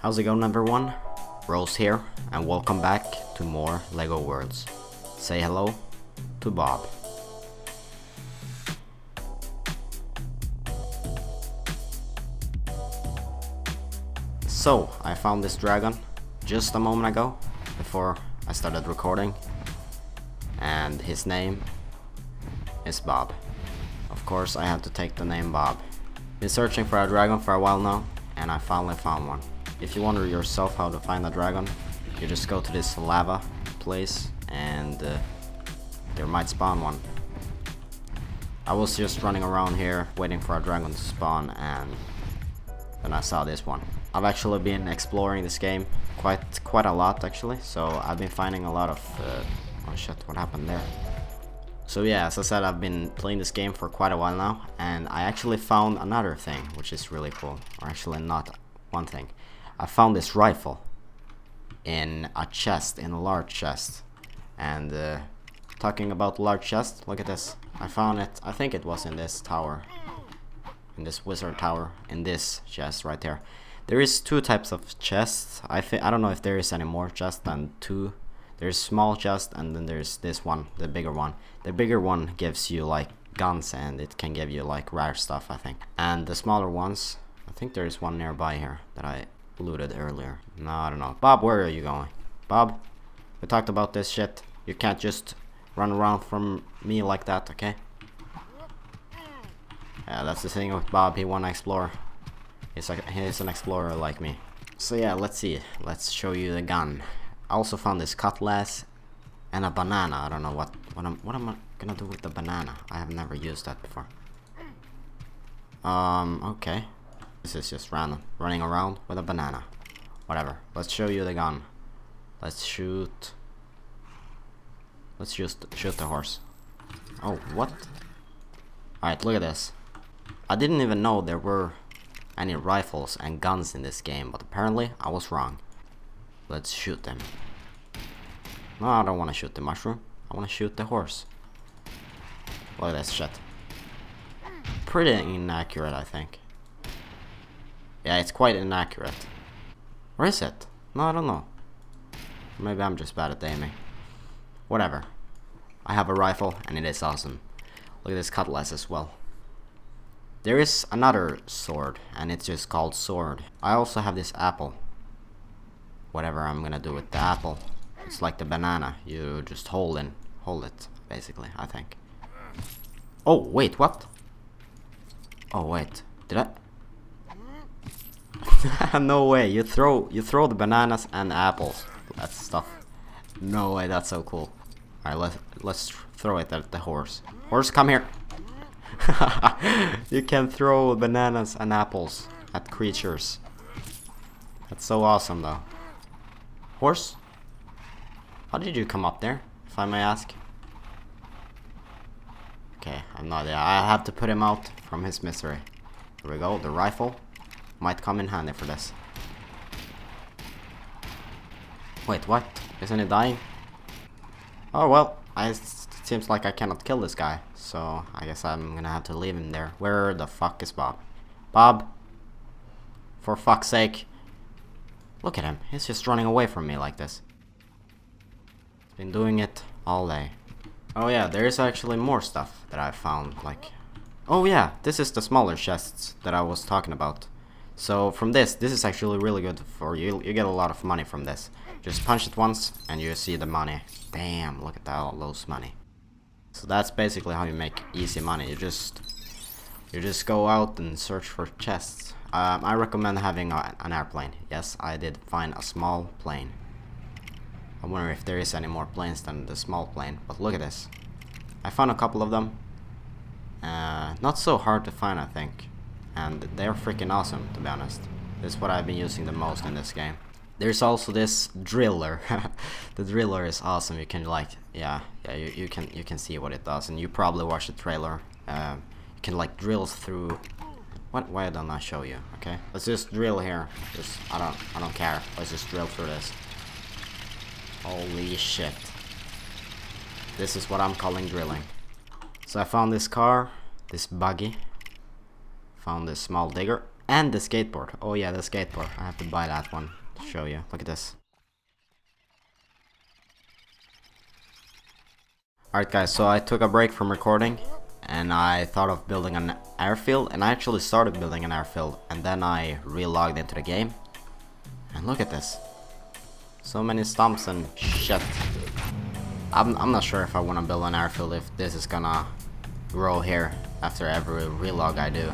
How's it going everyone? Rose here and welcome back to more LEGO Worlds. Say hello to Bob. So, I found this dragon just a moment ago before I started recording and his name is Bob. Of course I had to take the name Bob. Been searching for a dragon for a while now and I finally found one. If you wonder yourself how to find the dragon, you just go to this lava place and uh, there might spawn one. I was just running around here waiting for a dragon to spawn and then I saw this one. I've actually been exploring this game quite quite a lot actually, so I've been finding a lot of... Uh, oh shit, what happened there? So yeah, as I said, I've been playing this game for quite a while now, and I actually found another thing, which is really cool. Or actually not one thing. I found this rifle in a chest, in a large chest. And uh, talking about large chest, look at this. I found it, I think it was in this tower. In this wizard tower, in this chest right there. There is two types of chests. I, think I don't know if there is any more chests than two there's small chest and then there's this one, the bigger one. The bigger one gives you like guns and it can give you like rare stuff I think. And the smaller ones, I think there's one nearby here that I looted earlier. No, I don't know. Bob, where are you going? Bob, we talked about this shit. You can't just run around from me like that, okay? Yeah, that's the thing with Bob, he wanna explore. He's, he's an explorer like me. So yeah, let's see. Let's show you the gun. I also found this cutlass and a banana. I don't know what what am what am I gonna do with the banana? I have never used that before. Um, okay. This is just random. Running around with a banana. Whatever. Let's show you the gun. Let's shoot. Let's just shoot the horse. Oh, what? Alright, look at this. I didn't even know there were any rifles and guns in this game, but apparently I was wrong. Let's shoot them. No, I don't want to shoot the mushroom. I want to shoot the horse. Look at this shit. Pretty inaccurate, I think. Yeah, it's quite inaccurate. Where is it? No, I don't know. Maybe I'm just bad at aiming. Whatever. I have a rifle, and it is awesome. Look at this cutlass as well. There is another sword, and it's just called sword. I also have this apple whatever I'm gonna do with the apple. It's like the banana. You just hold in, hold it, basically, I think. Oh, wait, what? Oh, wait. Did I? no way. You throw you throw the bananas and apples. That's stuff. No way. That's so cool. All right, let's let's throw it at the horse. Horse, come here. you can throw bananas and apples at creatures. That's so awesome, though. Horse? How did you come up there, if I may ask? Okay, I'm not there. I have to put him out from his misery. There we go, the rifle might come in handy for this. Wait, what? Isn't he dying? Oh well, I, it seems like I cannot kill this guy, so I guess I'm gonna have to leave him there. Where the fuck is Bob? Bob? For fuck's sake. Look at him, he's just running away from me like this. He's been doing it all day. Oh yeah, there is actually more stuff that I found, like... Oh yeah, this is the smaller chests that I was talking about. So from this, this is actually really good for you. You get a lot of money from this. Just punch it once and you see the money. Damn, look at that, all those money. So that's basically how you make easy money. You just you just go out and search for chests. Um, I recommend having a, an airplane. Yes, I did find a small plane. I wonder if there is any more planes than the small plane. But look at this. I found a couple of them. Uh, not so hard to find, I think. And they're freaking awesome, to be honest. Is what I've been using the most in this game. There's also this driller. the driller is awesome. You can like, yeah, yeah, you, you can you can see what it does, and you probably watched the trailer. Uh, you can like drill through what? Why don't I show you? Okay, let's just drill here. Just I don't I don't care. Let's just drill through this. Holy shit! This is what I'm calling drilling. So I found this car, this buggy. Found this small digger. and the skateboard. Oh yeah, the skateboard. I have to buy that one to show you. Look at this. Alright guys, so I took a break from recording and I thought of building an airfield and I actually started building an airfield and then I re-logged into the game and look at this so many stumps and shit I'm, I'm not sure if I want to build an airfield if this is gonna grow here after every relog I do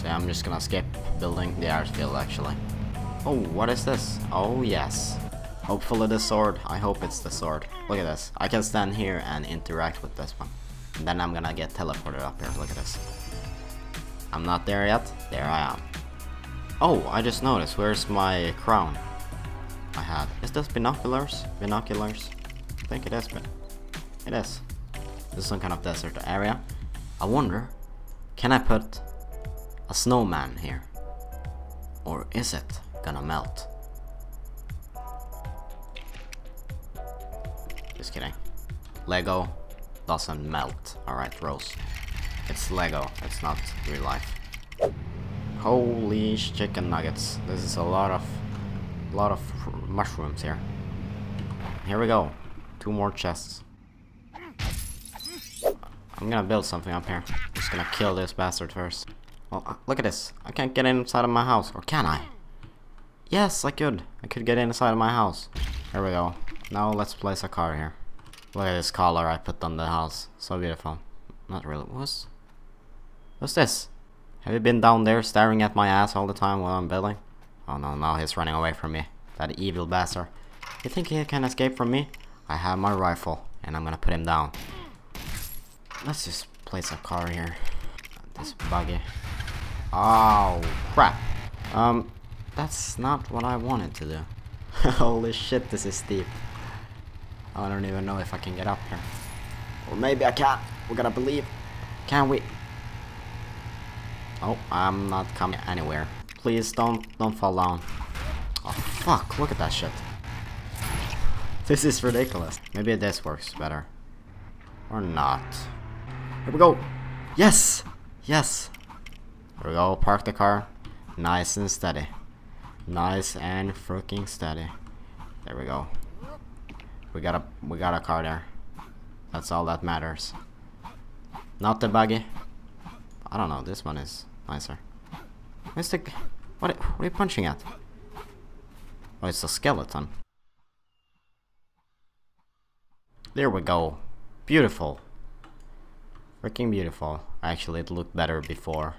so I'm just gonna skip building the airfield actually oh what is this oh yes hopefully the sword I hope it's the sword look at this I can stand here and interact with this one and then I'm gonna get teleported up here. Look at this. I'm not there yet. There I am. Oh, I just noticed. Where's my crown? I had. Is this binoculars? Binoculars? I think it is, but it is. This is some kind of desert area. I wonder, can I put a snowman here? Or is it gonna melt? Just kidding. Lego doesn't melt. Alright, Rose. It's Lego, it's not real life. Holy chicken nuggets. This is a lot of lot of mushrooms here. Here we go. Two more chests. I'm gonna build something up here. Just gonna kill this bastard first. Well, uh, look at this. I can't get inside of my house. Or can I? Yes, I could. I could get inside of my house. Here we go. Now let's place a car here. Look at this collar I put on the house. So beautiful. Not really. What's... What's this? Have you been down there staring at my ass all the time while I'm building? Oh no, now he's running away from me. That evil bastard. You think he can escape from me? I have my rifle, and I'm gonna put him down. Let's just place a car here. This buggy. Oh, crap. Um, that's not what I wanted to do. Holy shit, this is steep. I don't even know if I can get up here. Or maybe I can. We gotta believe. Can we? Oh, I'm not coming anywhere. Please don't don't fall down. Oh fuck, look at that shit. This is ridiculous. Maybe this works better. Or not. Here we go. Yes! Yes! Here we go, park the car. Nice and steady. Nice and freaking steady. There we go. We got a we got a car there. That's all that matters. Not the buggy. I don't know. This one is nicer. Where's the what? What are you punching at? Oh, it's a skeleton. There we go. Beautiful. Freaking beautiful. Actually, it looked better before.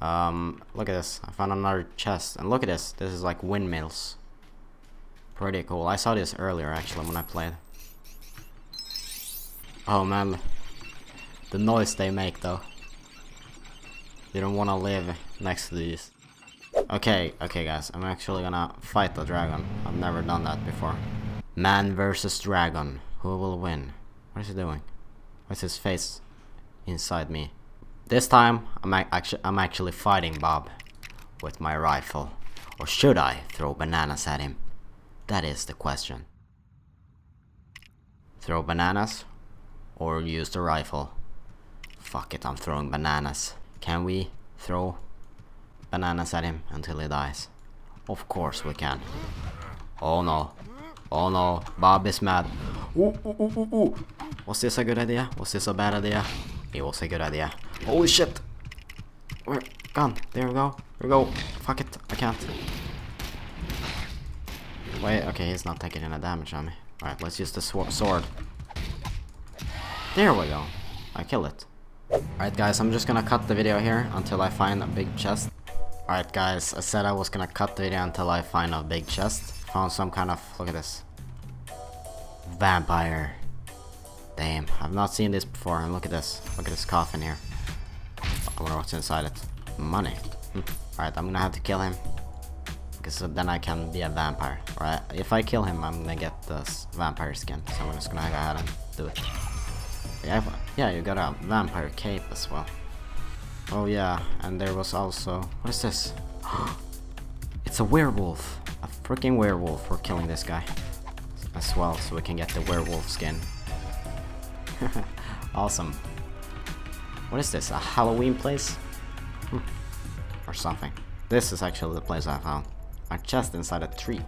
Um, look at this. I found another chest. And look at this. This is like windmills. Pretty cool. I saw this earlier actually when I played. Oh man. The noise they make though. You don't want to live next to these. Okay, okay guys, I'm actually gonna fight the dragon. I've never done that before. Man versus dragon. Who will win? What is he doing? What's his face inside me? This time, I'm, actually, I'm actually fighting Bob with my rifle. Or should I throw bananas at him? That is the question. Throw bananas or use the rifle? Fuck it, I'm throwing bananas. Can we throw bananas at him until he dies? Of course we can. Oh no. Oh no, Bob is mad. Ooh, ooh, ooh. Was this a good idea? Was this a bad idea? It was a good idea. Holy shit! Where? Gone. There we go. There we go. Fuck it. I can't. Wait, okay, he's not taking any damage on me. Alright, let's use the sword. There we go. I kill it. Alright guys, I'm just gonna cut the video here until I find a big chest. Alright guys, I said I was gonna cut the video until I find a big chest. Found some kind of, look at this. Vampire. Damn, I've not seen this before. And look at this. Look at this coffin here. I wonder what's inside it. Money. Alright, I'm gonna have to kill him because then I can be a vampire. Right? If I kill him, I'm gonna get this vampire skin. So I'm just gonna go ahead and do it. Yeah, yeah, you got a vampire cape as well. Oh yeah, and there was also what is this? it's a werewolf. A freaking werewolf. We're killing this guy as well, so we can get the werewolf skin. awesome. What is this? A Halloween place? Hmm. Or something. This is actually the place I found. A chest inside a tree.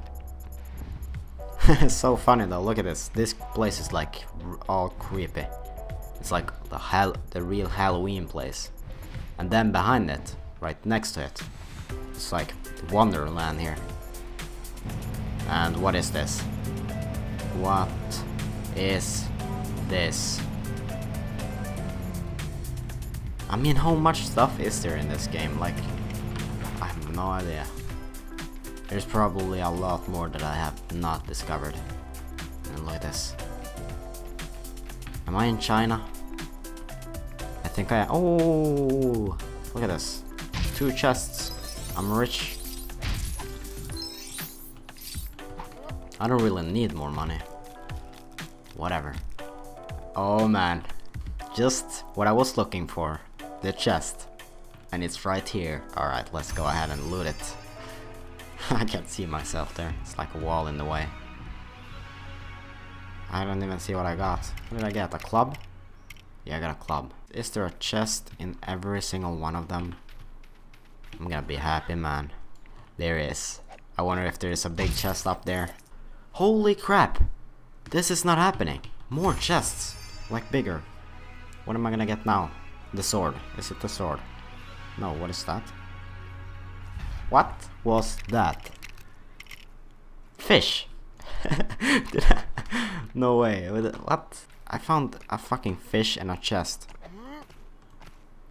it's so funny though, look at this. This place is like all creepy. It's like the hell, the real Halloween place. And then behind it, right next to it, it's like Wonderland here. And what is this? What is this? I mean, how much stuff is there in this game? Like, I have no idea. There's probably a lot more that I have not discovered. And look at this. Am I in China? I think I- Oh! Look at this. Two chests. I'm rich. I don't really need more money. Whatever. Oh man. Just what I was looking for. The chest. And it's right here. Alright, let's go ahead and loot it. I can't see myself there. It's like a wall in the way. I don't even see what I got. What did I get? A club? Yeah, I got a club. Is there a chest in every single one of them? I'm gonna be happy, man. There is. I wonder if there is a big chest up there. Holy crap! This is not happening. More chests. Like bigger. What am I gonna get now? The sword. Is it the sword? No, what is that? What was that? Fish! no way. What? I found a fucking fish in a chest.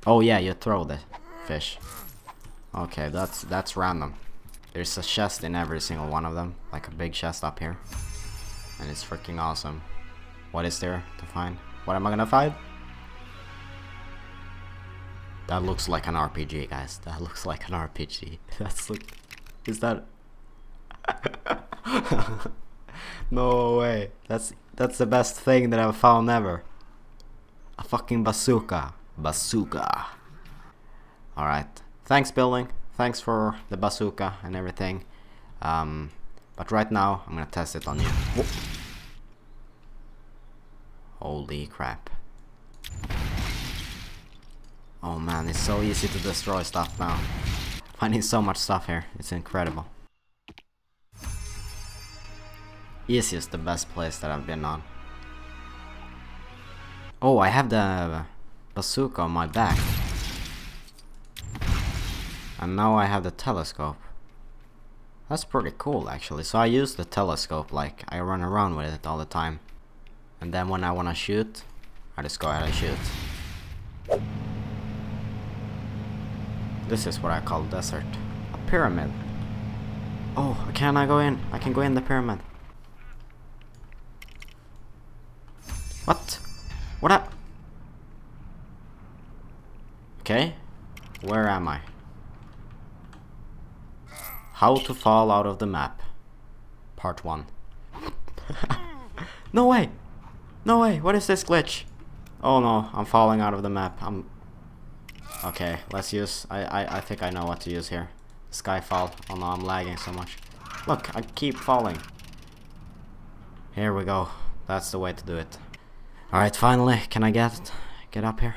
Oh yeah, you throw the fish. Okay, that's that's random. There's a chest in every single one of them, like a big chest up here. And it's freaking awesome. What is there to find? What am I gonna find? That looks like an RPG, guys. That looks like an RPG. That's like... Is that... no way. That's that's the best thing that I've found ever. A fucking bazooka. Bazooka. Alright. Thanks, building. Thanks for the bazooka and everything. Um, but right now, I'm gonna test it on you. Whoa. Holy crap. Oh man, it's so easy to destroy stuff now. Finding so much stuff here, it's incredible. Easy is the best place that I've been on. Oh, I have the bazooka on my back. And now I have the telescope. That's pretty cool actually. So I use the telescope like I run around with it all the time. And then when I wanna shoot, I just go ahead and shoot. This is what I call desert. A pyramid. Oh, can I go in? I can go in the pyramid. What? What up? Okay. Where am I? How to fall out of the map. Part 1. no way! No way! What is this glitch? Oh no, I'm falling out of the map. I'm... Okay, let's use... I, I, I think I know what to use here. Skyfall. Oh no, I'm lagging so much. Look, I keep falling. Here we go. That's the way to do it. Alright, finally, can I get get up here?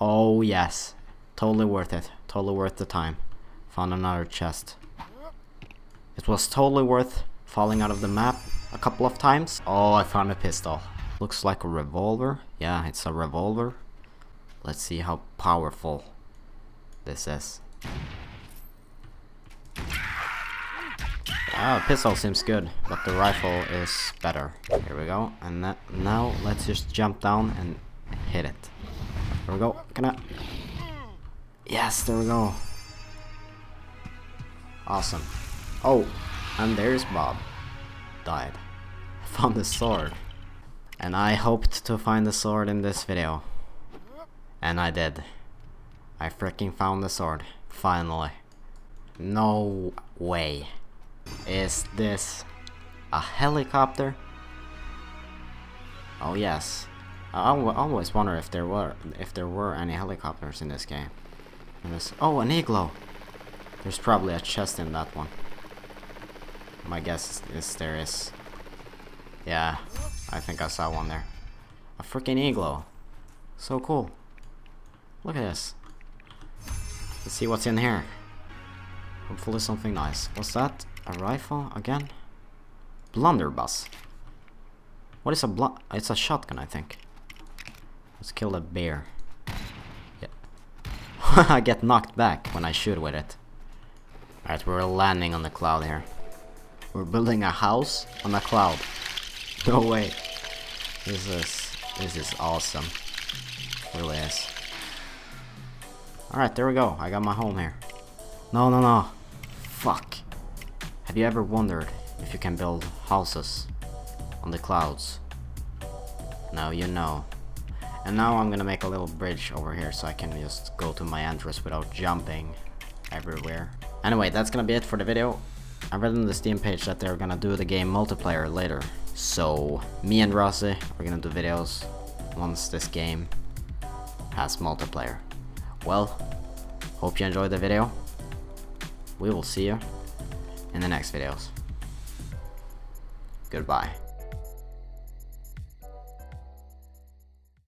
Oh yes. Totally worth it. Totally worth the time. Found another chest. It was totally worth falling out of the map a couple of times. Oh, I found a pistol. Looks like a revolver. Yeah, it's a revolver. Let's see how powerful this is. Ah, pistol seems good, but the rifle is better. Here we go, and that, now let's just jump down and hit it. There we go. Can I? Yes, there we go. Awesome. Oh, and there's Bob. Died. Found the sword. And I hoped to find the sword in this video. And I did. I freaking found the sword. Finally. No way. Is this a helicopter? Oh yes. I always wonder if there were if there were any helicopters in this game. This oh, an igloo. There's probably a chest in that one. My guess is there is. Yeah, I think I saw one there. A freaking igloo. So cool. Look at this. Let's see what's in here. Hopefully something nice. What's that? A rifle again? Blunderbuss. What is a bl- It's a shotgun, I think. Let's kill the bear. Yeah. I get knocked back when I shoot with it. Alright, we're landing on the cloud here. We're building a house on a cloud. No way. This is this is awesome. really is. Alright, there we go. I got my home here. No, no, no. Fuck. Have you ever wondered if you can build houses on the clouds? Now you know. And now I'm gonna make a little bridge over here so I can just go to my entrance without jumping everywhere. Anyway, that's gonna be it for the video. I read on the Steam page that they're gonna do the game multiplayer later. So, me and Rossi are gonna do videos once this game has multiplayer. Well, hope you enjoyed the video. We will see you in the next videos. Goodbye.